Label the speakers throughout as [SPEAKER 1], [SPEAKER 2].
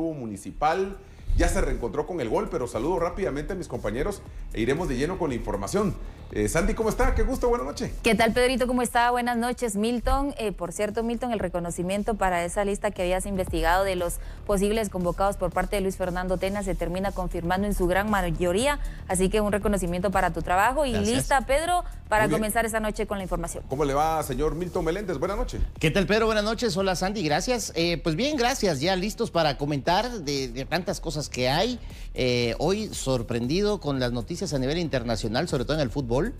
[SPEAKER 1] Municipal, ya se reencontró con el gol, pero saludo rápidamente a mis compañeros e iremos de lleno con la información. Eh, Sandy, ¿cómo está? Qué gusto, buenas noches.
[SPEAKER 2] ¿Qué tal, Pedrito? ¿Cómo está? Buenas noches, Milton. Eh, por cierto, Milton, el reconocimiento para esa lista que habías investigado de los posibles convocados por parte de Luis Fernando Tena se termina confirmando en su gran mayoría. Así que un reconocimiento para tu trabajo. Y lista, Pedro, para comenzar esta noche con la información.
[SPEAKER 1] ¿Cómo le va, señor Milton Meléndez? Buenas noches.
[SPEAKER 3] ¿Qué tal, Pedro? Buenas noches. Hola, Sandy. Gracias. Eh, pues bien, gracias. Ya listos para comentar de, tantas cosas que hay. hoy sorprendido con las noticias a nivel internacional, sobre todo en el fútbol.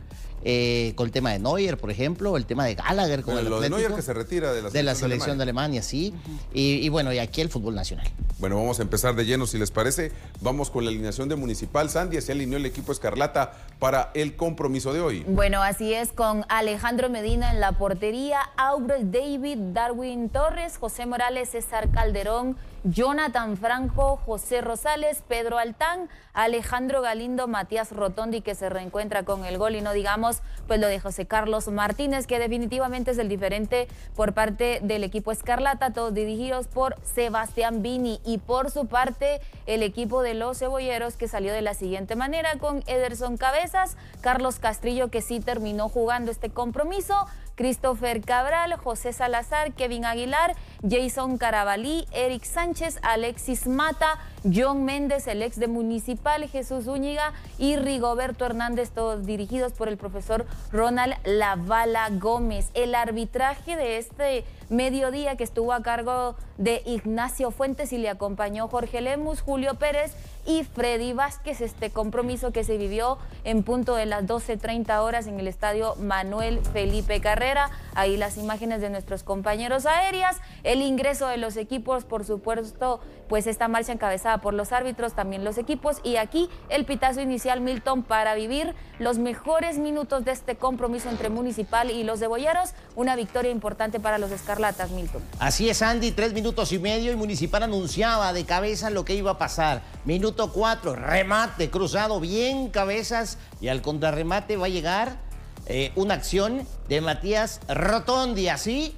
[SPEAKER 3] Eh, con el tema de Neuer, por ejemplo, el tema de Gallagher con el
[SPEAKER 1] lo
[SPEAKER 3] de
[SPEAKER 1] Neuer que se retira de la
[SPEAKER 3] selección de, la selección de Alemania, sí. y, bueno, y aquí el fútbol nacional.
[SPEAKER 1] Bueno, vamos a empezar de lleno, si les parece. Vamos con la alineación de Municipal. Sandy, se alineó el equipo Escarlata para el compromiso de hoy.
[SPEAKER 2] Bueno, así es, con Alejandro Medina en la portería, Albrecht David, Darwin Torres, José Morales, César Calderón, Jonathan Franco, José Rosales, Pedro Altán, Alejandro Galindo, Matías Rotondi que se reencuentra con el gol. Y no digamos pues lo de José Carlos Martínez que definitivamente es el diferente por parte del equipo Escarlata, todos dirigidos por Sebastián Vini. Y por su parte el equipo de los cebolleros que salió de la siguiente manera con Ederson Cabezas, Carlos Castrillo que sí terminó jugando este compromiso, Christopher Cabral, José Salazar, Kevin Aguilar, Jason Carabalí, Eric Sánchez, Alexis Mata, John Méndez, el ex de Municipal, Jesús Úñiga y Rigoberto Hernández, todos dirigidos por el profesor Ronald Lavala Gómez. El arbitraje de este mediodía que estuvo a cargo de Ignacio Fuentes y le acompañó Jorge Lemus, Julio Pérez y Freddy Vázquez. Este compromiso que se vivió en punto de las 12.30 horas en el estadio Manuel Felipe Carrera. Ahí las imágenes de nuestros compañeros aéreas. El ingreso de los equipos, por supuesto, pues esta marcha encabezada por los árbitros, también los equipos. Y aquí el pitazo inicial, Milton, para vivir los mejores minutos de este compromiso entre Municipal y los cebolleros. Una victoria importante para los Escarlatas, Milton.
[SPEAKER 3] Así es, Andy, tres minutos y medio y Municipal anunciaba de cabeza lo que iba a pasar. Minuto cuatro, remate cruzado, bien cabezas y al contrarremate va a llegar eh, una acción de Matías Rotondi, así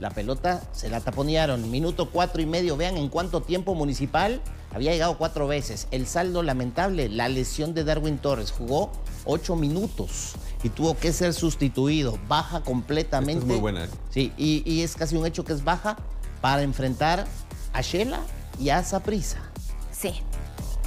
[SPEAKER 3] la pelota se la taponearon. Minuto cuatro y medio. Vean en cuánto tiempo Municipal había llegado cuatro veces. El saldo lamentable, la lesión de Darwin Torres. Jugó ocho minutos y tuvo que ser sustituido. Baja completamente. es
[SPEAKER 1] muy buena. ¿eh?
[SPEAKER 3] Sí, y, es casi un hecho que es baja para enfrentar a Shela y a Zaprisa.
[SPEAKER 2] Sí.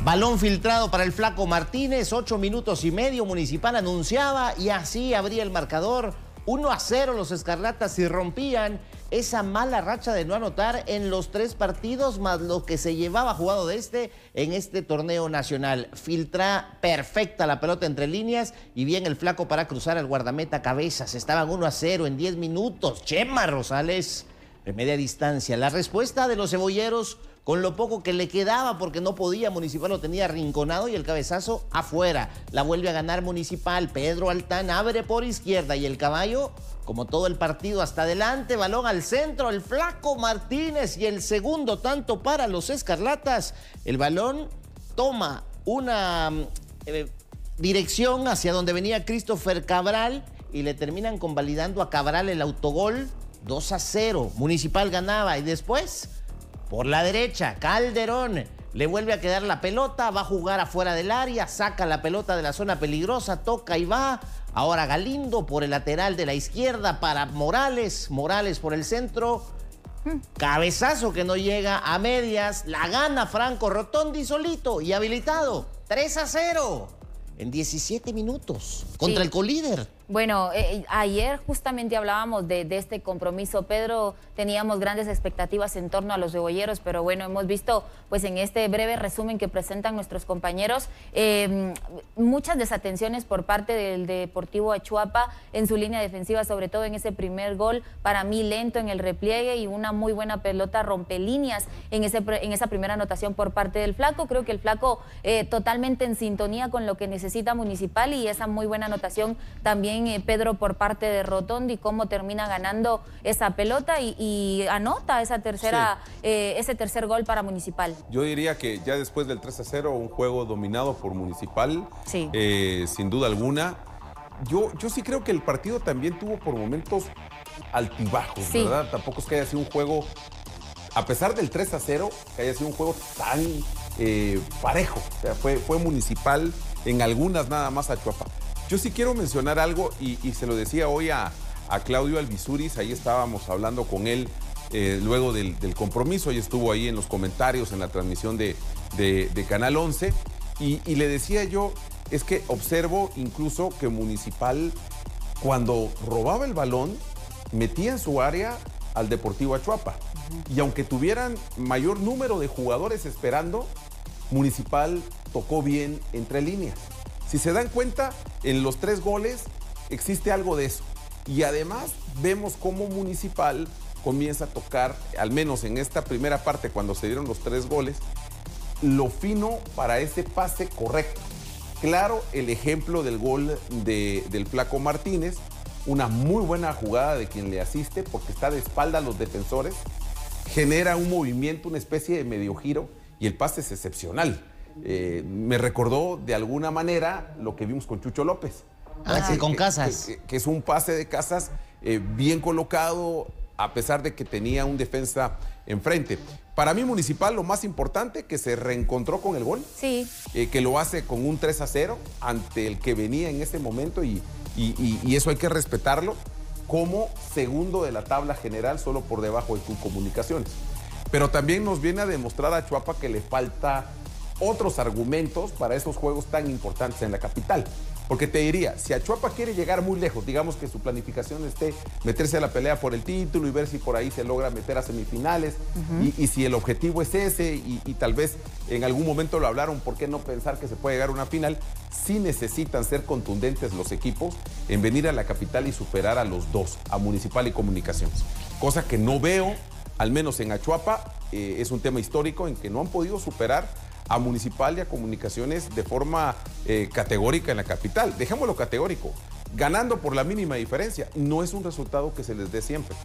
[SPEAKER 3] Balón filtrado para el flaco Martínez, ocho minutos y medio, Municipal anunciaba y así abría el marcador. 1 a 0 los Escarlatas y rompían esa mala racha de no anotar en los tres partidos, más lo que se llevaba jugado de este en este torneo nacional. Filtra perfecta la pelota entre líneas y bien el flaco para cruzar al guardameta cabezas. Estaban 1 a 0 en 10 minutos. Chema Rosales de media distancia. La respuesta de los cebolleros con lo poco que le quedaba porque no podía, Municipal lo tenía rinconado y el cabezazo afuera. La vuelve a ganar Municipal, Pedro Altán abre por izquierda y el caballo, como todo el partido, hasta adelante, balón al centro, el flaco Martínez y el segundo tanto para los Escarlatas. El balón toma una mm, eh, dirección hacia donde venía Christopher Cabral y le terminan convalidando a Cabral el autogol 2 a 0. Municipal ganaba y después por la derecha, Calderón le vuelve a quedar la pelota, va a jugar afuera del área, saca la pelota de la zona peligrosa, toca y va. Ahora Galindo por el lateral de la izquierda para Morales, Morales por el centro. Cabezazo que no llega a medias, la gana Franco Rotondi solito y habilitado. 3 a 0 en 17 minutos contra el colíder.
[SPEAKER 2] Bueno, eh, eh, ayer justamente hablábamos de, este compromiso. Pedro, teníamos grandes expectativas en torno a los cebolleros, pero bueno, hemos visto pues en este breve resumen que presentan nuestros compañeros em, muchas desatenciones por parte del Deportivo Achuapa en su línea defensiva, sobre todo en ese primer gol, para mí lento en el repliegue y una muy buena pelota rompelíneas en, ese, en esa primera anotación por parte del Flaco. Creo que el Flaco eh, totalmente en sintonía con lo que necesita Municipal y esa muy buena anotación también eh, Pedro por parte de Rotondi, cómo termina ganando esa pelota y, anota esa tercera, eh, ese tercer gol para Municipal.
[SPEAKER 1] Yo diría que ya después del 3 a 0, un juego dominado por Municipal, eh, sin duda alguna. Yo, yo sí creo que el partido también tuvo por momentos altibajos, ¿verdad? Tampoco es que haya sido un juego a pesar del 3 a 0, que haya sido un juego tan eh, parejo. O sea, fue, fue municipal en algunas nada más a Chuapa. Yo sí quiero mencionar algo y, se lo decía hoy a, Claudio Alvisuris, ahí estábamos hablando con él eh, luego del, compromiso, y estuvo ahí en los comentarios en la transmisión de, Canal 11, y, y, le decía yo, es que observo incluso que Municipal, cuando robaba el balón, metía en su área al Deportivo Achuapa. Y aunque tuvieran mayor número de jugadores esperando, Municipal tocó bien entre líneas. Si se dan cuenta, en los tres goles existe algo de eso. Y además vemos cómo Municipal comienza a tocar, al menos en esta primera parte, cuando se dieron los tres goles, lo fino para ese pase correcto. Claro, el ejemplo del gol del Flaco Martínez, una muy buena jugada de quien le asiste porque está de espalda a los defensores, genera un movimiento, una especie de medio giro y el pase es excepcional. Eh, me recordó de alguna manera lo que vimos con Chucho López.
[SPEAKER 3] Ah, sí, con Casas.
[SPEAKER 1] Que, es un pase de Casas eh, bien colocado, a pesar de que tenía un defensa enfrente. Para mí, Municipal, lo más importante, que se reencontró con el gol.
[SPEAKER 2] Sí.
[SPEAKER 1] Eh, que lo hace con un 3 a 0 ante el que venía en ese momento y, y, eso hay que respetarlo como segundo de la tabla general, solo por debajo de tu comunicaciones. Pero también nos viene a demostrar a Chuapa que le falta otros argumentos para esos juegos tan importantes en la capital. Porque te diría, si Achuapa quiere llegar muy lejos, digamos que su planificación esté meterse a la pelea por el título y ver si por ahí se logra meter a semifinales, y, si el objetivo es ese, y, tal vez en algún momento lo hablaron, ¿por qué no pensar que se puede llegar a una final? Sí necesitan ser contundentes los equipos en venir a la capital y superar a los dos, a Municipal y Comunicaciones. Cosa que no veo, al menos en Achuapa, eh, es un tema histórico en que no han podido superar a Municipal y a Comunicaciones de forma eh, categórica en la capital. Dejémoslo categórico. Ganando por la mínima diferencia. No es un resultado que se les dé siempre.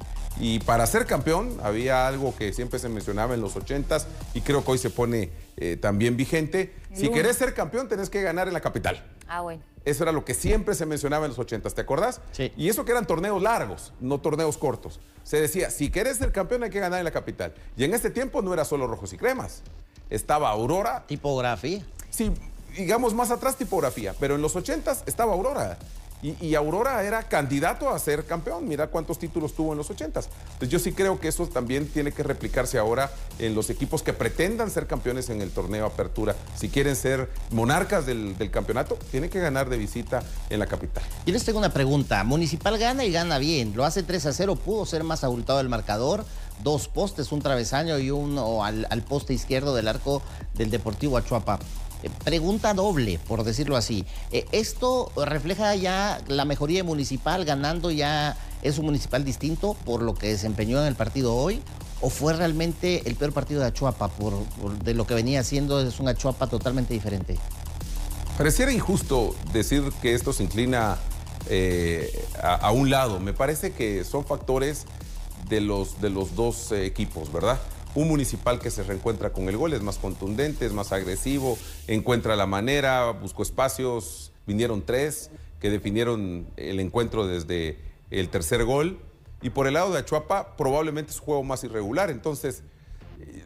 [SPEAKER 1] Y para ser campeón había algo que siempre se mencionaba en los 80s y creo que hoy se pone eh, también vigente. Si querés ser campeón tenés que ganar en la capital.
[SPEAKER 2] Ah, bueno.
[SPEAKER 1] Eso era lo que siempre se mencionaba en los 80, ¿te acordás?
[SPEAKER 3] Sí.
[SPEAKER 1] Y eso que eran torneos largos, no torneos cortos. Se decía, si querés ser campeón hay que ganar en la capital. Y en este tiempo no era solo rojos y cremas estaba Aurora.
[SPEAKER 3] Tipografía.
[SPEAKER 1] Sí, digamos más atrás tipografía, pero en los 80 estaba Aurora. Y, Aurora era candidato a ser campeón. Mira cuántos títulos tuvo en los 80. Entonces yo sí creo que eso también tiene que replicarse ahora en los equipos que pretendan ser campeones en el torneo Apertura. Si quieren ser monarcas del, campeonato, tienen que ganar de visita en la capital.
[SPEAKER 3] Y les tengo una pregunta. Municipal gana y gana bien. Lo hace 3 a 0. ¿Pudo ser más abultado el marcador? Dos postes, un travesaño y uno al, al poste izquierdo del arco del Deportivo Achuapa. Eh, pregunta doble, por decirlo así. Eh, ¿Esto refleja ya la mejoría municipal, ganando ya es un municipal distinto por lo que desempeñó en el partido hoy? ¿O fue realmente el peor partido de Achuapa por, de lo que venía haciendo? Es un Achuapa totalmente diferente.
[SPEAKER 1] Pareciera injusto decir que esto se inclina eh, a, un lado. Me parece que son factores de los, de los dos equipos, ¿verdad? Un municipal que se reencuentra con el gol, es más contundente, es más agresivo, encuentra la manera, buscó espacios, vinieron tres que definieron el encuentro desde el tercer gol. Y por el lado de Achuapa, probablemente es un juego más irregular. Entonces,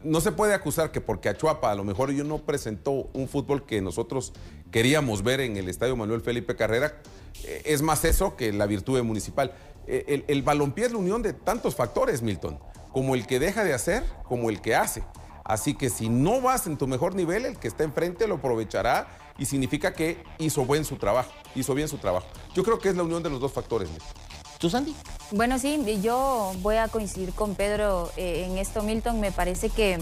[SPEAKER 1] no se puede acusar que porque Achuapa a lo mejor yo no presentó un fútbol que nosotros queríamos ver en el Estadio Manuel Felipe Carrera, eh, es más eso que la virtud de municipal. Eh, el, el balompié es la unión de tantos factores, Milton como el que deja de hacer, como el que hace. Así que si no vas en tu mejor nivel, el que está enfrente lo aprovechará y significa que hizo buen su trabajo, hizo bien su trabajo. Yo creo que es la unión de los dos factores.
[SPEAKER 3] ¿Tú, Sandy?
[SPEAKER 2] Bueno, sí, yo voy a coincidir con Pedro eh, en esto, Milton. Me parece que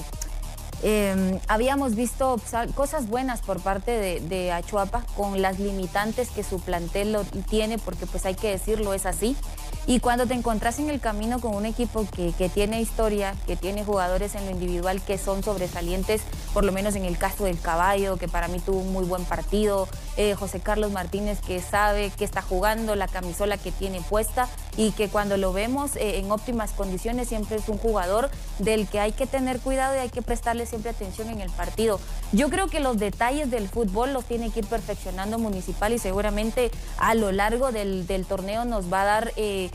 [SPEAKER 2] Em, habíamos visto cosas buenas por parte de, Achuapa con las limitantes que su plantel lo tiene, porque pues hay que decirlo, es así. Y cuando te encontrás en el camino con un equipo que, tiene historia, que tiene jugadores en lo individual que son sobresalientes, por lo menos en el caso del caballo, que para mí tuvo un muy buen partido, eh, José Carlos Martínez que sabe que está jugando, la camisola que tiene puesta y que cuando lo vemos eh, en óptimas condiciones siempre es un jugador del que hay que tener cuidado y hay que prestarle siempre atención en el partido. Yo creo que los detalles del fútbol los tiene que ir perfeccionando Municipal y seguramente a lo largo del, torneo nos va a dar eh,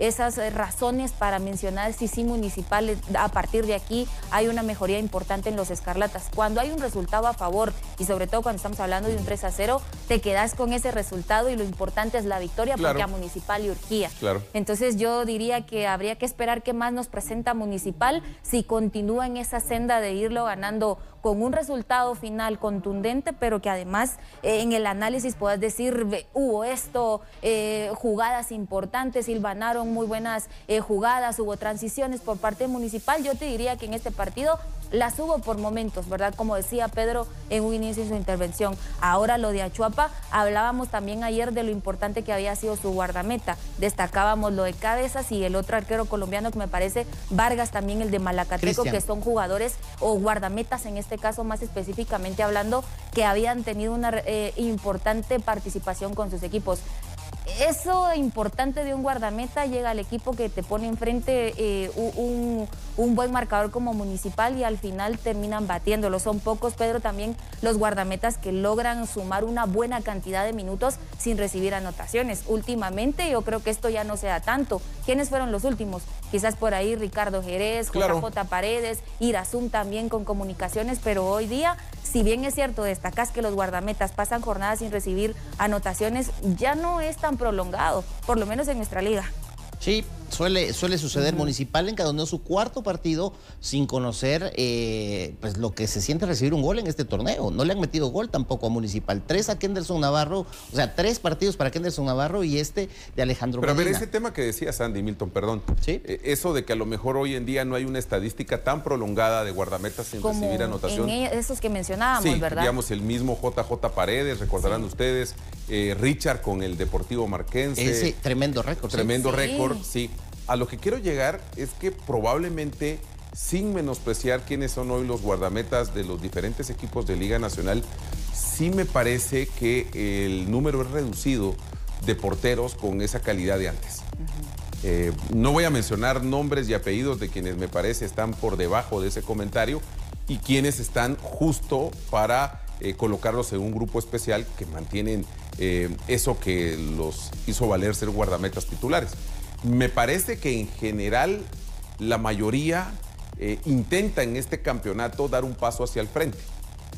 [SPEAKER 2] esas eh, razones para mencionar si sí municipal a partir de aquí hay una mejoría importante en los escarlatas. Cuando hay un resultado a favor y sobre todo cuando estamos hablando de un 3 a 0, te quedas con ese resultado y lo importante es la victoria porque a Municipal y urgía.
[SPEAKER 1] Claro.
[SPEAKER 2] Entonces yo diría que habría que esperar qué más nos presenta Municipal si continúa en esa senda de irlo ganando con un resultado final contundente, pero que además eh, en el análisis puedas decir, hubo esto, eh, jugadas importantes, silvanaron muy buenas eh, jugadas, hubo transiciones por parte municipal. Yo te diría que en este partido las hubo por momentos, ¿verdad? Como decía Pedro en un inicio de su intervención. Ahora lo de Achuapa, hablábamos también ayer de lo importante que había sido su guardameta. Destacábamos lo de Cabezas y el otro arquero colombiano que me parece Vargas, también el de Malacateco, que son jugadores o guardametas en este caso más específicamente hablando, que habían tenido una eh, importante participación con sus equipos eso importante de un guardameta llega al equipo que te pone enfrente eh, un, buen marcador como municipal y al final terminan batiéndolo. Son pocos, Pedro, también los guardametas que logran sumar una buena cantidad de minutos sin recibir anotaciones. Últimamente yo creo que esto ya no se da tanto. ¿Quiénes fueron los últimos? Quizás por ahí Ricardo Jerez, JJ Paredes, Irazum también con comunicaciones, pero hoy día, si bien es cierto, destacás que los guardametas pasan jornadas sin recibir anotaciones, ya no es tan prolongado, por lo menos en nuestra liga.
[SPEAKER 3] Sí, suele, suele suceder. Municipal encadenó su cuarto partido sin conocer eh, pues lo que se siente recibir un gol en este torneo. No le han metido gol tampoco a Municipal. Tres a Kenderson Navarro, o sea, tres partidos para Kenderson Navarro y este de Alejandro
[SPEAKER 1] Pero
[SPEAKER 3] a ver,
[SPEAKER 1] ese tema que decía Sandy Milton, perdón.
[SPEAKER 3] ¿Sí?
[SPEAKER 1] Eh, eso de que a lo mejor hoy en día no hay una estadística tan prolongada de guardametas sin recibir anotación.
[SPEAKER 2] En esos que mencionábamos,
[SPEAKER 1] sí,
[SPEAKER 2] ¿verdad?
[SPEAKER 1] Digamos, el mismo JJ Paredes, recordarán ustedes, eh, Richard con el Deportivo Marquense.
[SPEAKER 3] Ese tremendo récord.
[SPEAKER 1] Tremendo récord, sí a lo que quiero llegar es que probablemente, sin menospreciar quiénes son hoy los guardametas de los diferentes equipos de Liga Nacional, sí me parece que el número es reducido de porteros con esa calidad de antes. Eh, no voy a mencionar nombres y apellidos de quienes me parece están por debajo de ese comentario y quienes están justo para eh, colocarlos en un grupo especial que mantienen eh, eso que los hizo valer ser guardametas titulares. Me parece que en general la mayoría eh, intenta en este campeonato dar un paso hacia el frente.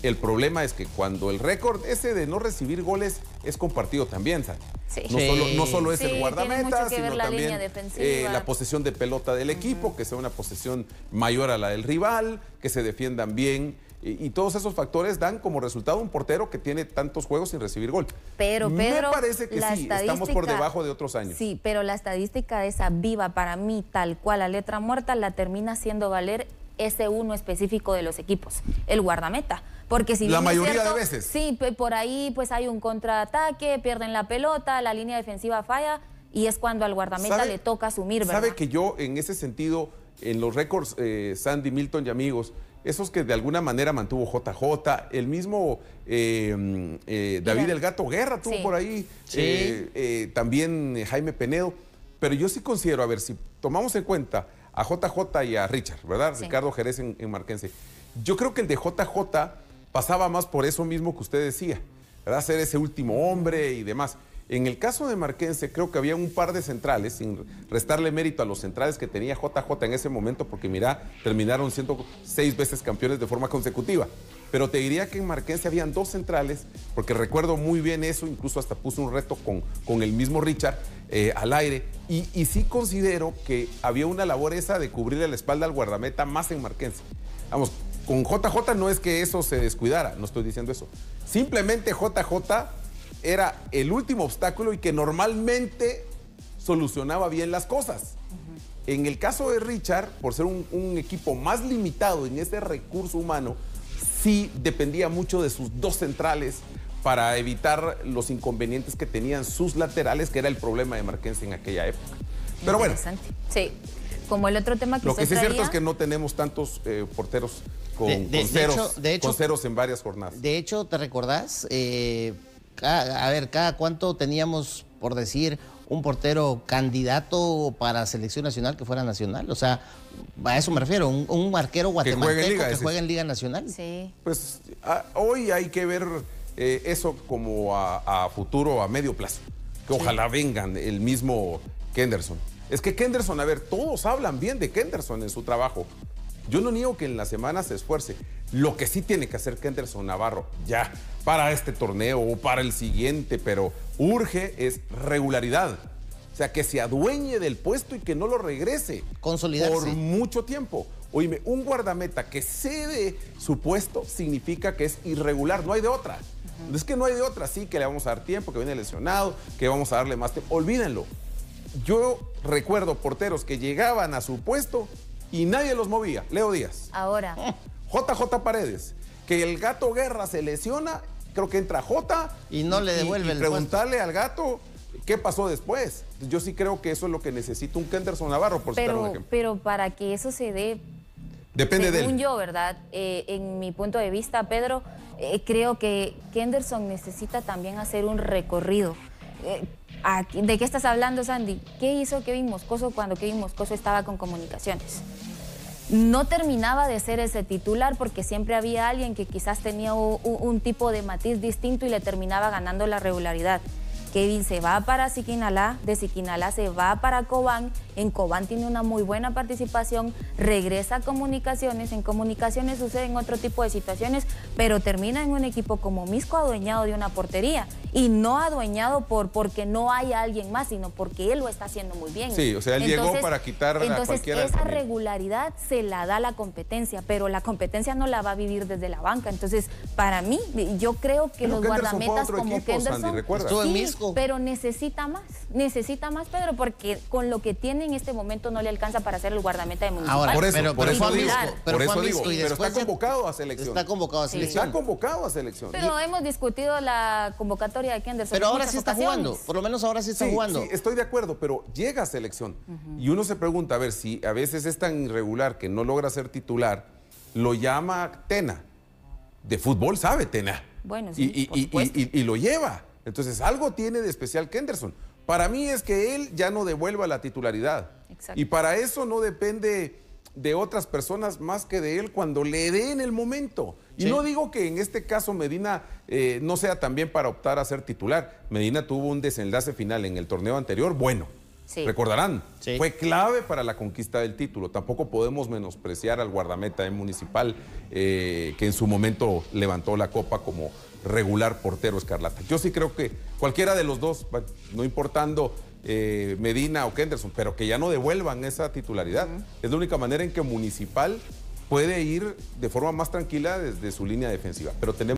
[SPEAKER 1] El problema es que cuando el récord ese de no recibir goles es compartido también, No, solo, es el guardameta, sino también eh, la posesión de pelota del equipo, que sea una posesión mayor a la del rival, que se defiendan bien. Y, todos esos factores dan como resultado un portero que tiene tantos juegos sin recibir gol.
[SPEAKER 2] Pero, Pedro,
[SPEAKER 1] Me parece que sí, estamos por debajo de otros años.
[SPEAKER 2] Sí, pero la estadística esa viva para mí, tal cual la letra muerta, la termina haciendo valer ese uno específico de los equipos, el guardameta. Porque si
[SPEAKER 1] la mayoría de veces.
[SPEAKER 2] Sí, por ahí pues hay un contraataque, pierden la pelota, la línea defensiva falla y es cuando al guardameta le toca asumir, ¿verdad?
[SPEAKER 1] Sabe que yo en ese sentido, en los récords eh, Sandy Milton y amigos, esos que de alguna manera mantuvo JJ, el mismo eh, eh, David El Gato Guerra tuvo por ahí, eh, también Jaime Penedo, pero yo sí considero, a ver, si tomamos en cuenta a JJ y a Richard, ¿verdad? Ricardo Jerez en, en, Marquense, yo creo que el de JJ pasaba más por eso mismo que usted decía, ¿verdad? Ser ese último hombre y demás. En el caso de Marquense, creo que había un par de centrales, sin restarle mérito a los centrales que tenía JJ en ese momento, porque mira, terminaron siendo seis veces campeones de forma consecutiva. Pero te diría que en Marquense habían dos centrales, porque recuerdo muy bien eso, incluso hasta puso un reto con, con el mismo Richard eh, al aire. Y, y, sí considero que había una labor esa de cubrirle la espalda al guardameta más en Marquense. Vamos, con JJ no es que eso se descuidara, no estoy diciendo eso. Simplemente JJ era el último obstáculo y que normalmente solucionaba bien las cosas. En el caso de Richard, por ser un, equipo más limitado en ese recurso humano, sí dependía mucho de sus dos centrales para evitar los inconvenientes que tenían sus laterales, que era el problema de Marquense en aquella época. Pero bueno.
[SPEAKER 2] Sí. Como el otro tema que
[SPEAKER 1] Lo que sí es cierto es que no tenemos tantos eh, porteros con, ceros, en varias jornadas.
[SPEAKER 3] De hecho, ¿te recordás? Eh, a ver, cada cuánto teníamos, por decir, un portero candidato para selección nacional que fuera nacional. O sea, a eso me refiero, un, arquero guatemalteco que juega en Liga, Nacional.
[SPEAKER 2] Sí.
[SPEAKER 1] Pues hoy hay que ver eh, eso como a, futuro, a medio plazo. Que ojalá vengan el mismo Kenderson. Es que Kenderson, a ver, todos hablan bien de Kenderson en su trabajo. Yo no niego que en la semana se esfuerce. Lo que sí tiene que hacer Kenderson Navarro, ya, para este torneo o para el siguiente, pero urge es regularidad. O sea, que se adueñe del puesto y que no lo regrese.
[SPEAKER 3] Consolidarse.
[SPEAKER 1] Por mucho tiempo. Oíme, un guardameta que cede su puesto significa que es irregular, no hay de otra. Es que no hay de otra, sí, que le vamos a dar tiempo, que viene lesionado, que vamos a darle más tiempo. Olvídenlo. Yo recuerdo porteros que llegaban a su puesto y nadie los movía. Leo Díaz.
[SPEAKER 2] Ahora.
[SPEAKER 1] JJ Paredes. Que el gato Guerra se lesiona, creo que entra J.
[SPEAKER 3] Y no le devuelve
[SPEAKER 1] y, y
[SPEAKER 3] el
[SPEAKER 1] preguntarle al gato qué pasó después. Yo sí creo que eso es lo que necesita un Kenderson Navarro, por citar un
[SPEAKER 2] Pero,
[SPEAKER 1] ejemplo.
[SPEAKER 2] pero para que eso se dé,
[SPEAKER 1] Depende de
[SPEAKER 2] según
[SPEAKER 1] él.
[SPEAKER 2] yo, ¿verdad? Eh, en mi punto de vista, Pedro, eh, creo que Kenderson necesita también hacer un recorrido. Eh, ¿De qué estás hablando, Sandy? ¿Qué hizo Kevin Moscoso cuando Kevin Moscoso estaba con comunicaciones? No terminaba de ser ese titular porque siempre había alguien que quizás tenía u- u- un, tipo de matiz distinto y le terminaba ganando la regularidad. Kevin se va para Siquinalá, de Siquinalá se va para Cobán, en Cobán tiene una muy buena participación, regresa a Comunicaciones, en Comunicaciones suceden otro tipo de situaciones, pero termina en un equipo como Misco adueñado de una portería y no adueñado por porque no hay alguien más, sino porque él lo está haciendo muy bien.
[SPEAKER 1] Sí, o sea, él llegó para quitar a
[SPEAKER 2] entonces
[SPEAKER 1] cualquiera
[SPEAKER 2] esa regularidad se la da la competencia, pero la competencia no la va a vivir desde la banca. Entonces, para mí, yo creo que
[SPEAKER 1] Pero
[SPEAKER 2] los
[SPEAKER 1] Kenderson fue a
[SPEAKER 2] guardametas
[SPEAKER 1] otro
[SPEAKER 2] como
[SPEAKER 1] equipo, Sandy,
[SPEAKER 2] Kenderson Pero necesita más, necesita más Pedro, porque con lo que tiene en este momento no le alcanza para ser el guardameta de municipal.
[SPEAKER 3] Ahora,
[SPEAKER 1] Por eso,
[SPEAKER 3] pero,
[SPEAKER 1] por eso digo,
[SPEAKER 3] pero
[SPEAKER 1] por eso digo, pero está convocado a selección.
[SPEAKER 3] Está convocado a
[SPEAKER 2] Sí.
[SPEAKER 3] selección.
[SPEAKER 1] Está convocado a selección.
[SPEAKER 2] Pero hemos discutido la convocatoria de Kenderson.
[SPEAKER 3] Pero ahora sí está
[SPEAKER 2] ocasiones.
[SPEAKER 3] jugando. Por lo menos ahora sí está
[SPEAKER 1] Sí,
[SPEAKER 3] jugando.
[SPEAKER 1] sí, estoy de acuerdo, pero llega a selección. Y uno se pregunta, a ver, si a veces es tan irregular que no logra ser titular, lo llama Tena. De fútbol sabe Tena.
[SPEAKER 2] Bueno, sí,
[SPEAKER 1] y, y-
[SPEAKER 2] por
[SPEAKER 1] y-
[SPEAKER 2] supuesto.
[SPEAKER 1] y- y lo lleva. Entonces, algo tiene de especial Kenderson. Para mí es que él ya no devuelva la titularidad.
[SPEAKER 2] Exacto.
[SPEAKER 1] Y para eso no depende de otras personas más que de él cuando le dé en el momento. Y
[SPEAKER 3] Sí.
[SPEAKER 1] no digo que en este caso Medina eh, no sea también para optar a ser titular. Medina tuvo un desenlace final en el torneo anterior bueno.
[SPEAKER 2] Sí.
[SPEAKER 1] Recordarán,
[SPEAKER 3] Sí.
[SPEAKER 1] fue clave para la conquista del título. Tampoco podemos menospreciar al guardameta en municipal eh, que en su momento levantó la copa como regular portero escarlata. Yo sí creo que cualquiera de los dos, no importando eh, Medina o Kenderson, pero que ya no devuelvan esa titularidad. Es la única manera en que municipal puede ir de forma más tranquila desde su línea defensiva. Pero tenemos